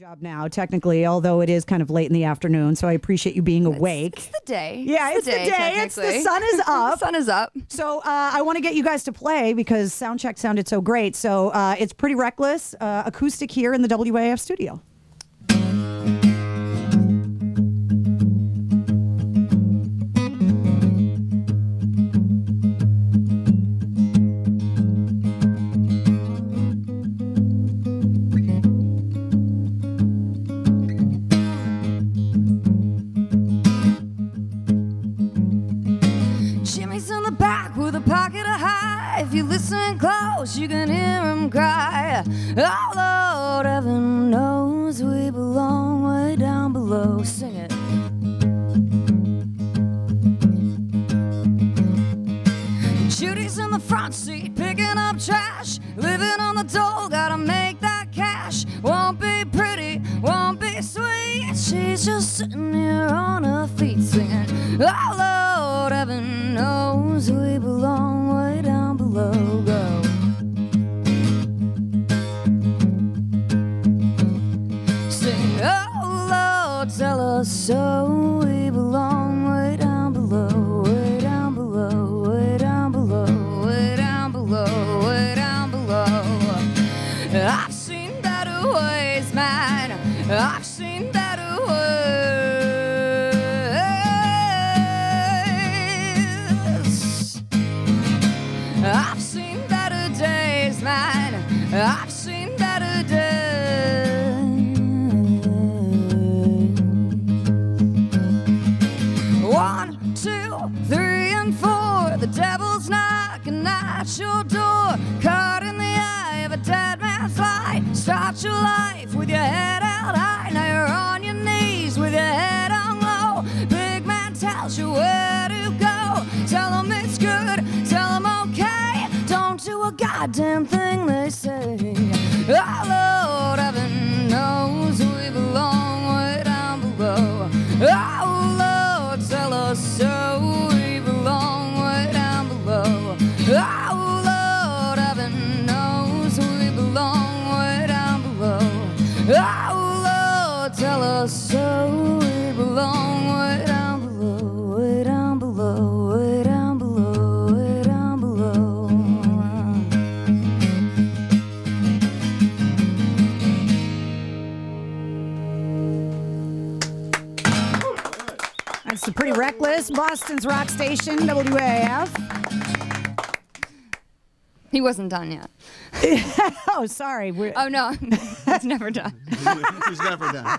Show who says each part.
Speaker 1: job now, technically, although it is kind of late in the afternoon. So I appreciate you being awake.
Speaker 2: It's the day.
Speaker 1: yeah, it's the day. It's the sun is
Speaker 2: The
Speaker 1: up.
Speaker 2: sun is up.
Speaker 1: So uh, I want to get you guys to play because sound check sounded so great. So uh, it's pretty reckless uh, acoustic here in the WAAF studio.
Speaker 2: If you listen close, you can hear him cry. Oh Lord, heaven knows we belong way down below. Sing it. Judy's in the front seat, picking up trash. Living on the dole, gotta make that cash. Won't be pretty, won't be sweet. She's just sitting here on her feet singing. Oh Lord, oh Lord, tell us so. We belong at your door. Caught in the eye of a dead man's lie. Start your life with your head held high. Now you're on your knees with your head on low. Big man tells you where to go. Tell him it's good. Tell him okay. Don't do a goddamn thing they say. Oh Lord, Oh Lord, tell us so. We belong way down below, way down below, way down below, way down below.
Speaker 1: That's the pretty reckless Boston's rock station WAAF.
Speaker 2: He wasn't done yet.
Speaker 1: Oh, sorry. We're,
Speaker 2: Oh no, it's never done.
Speaker 3: He's never done.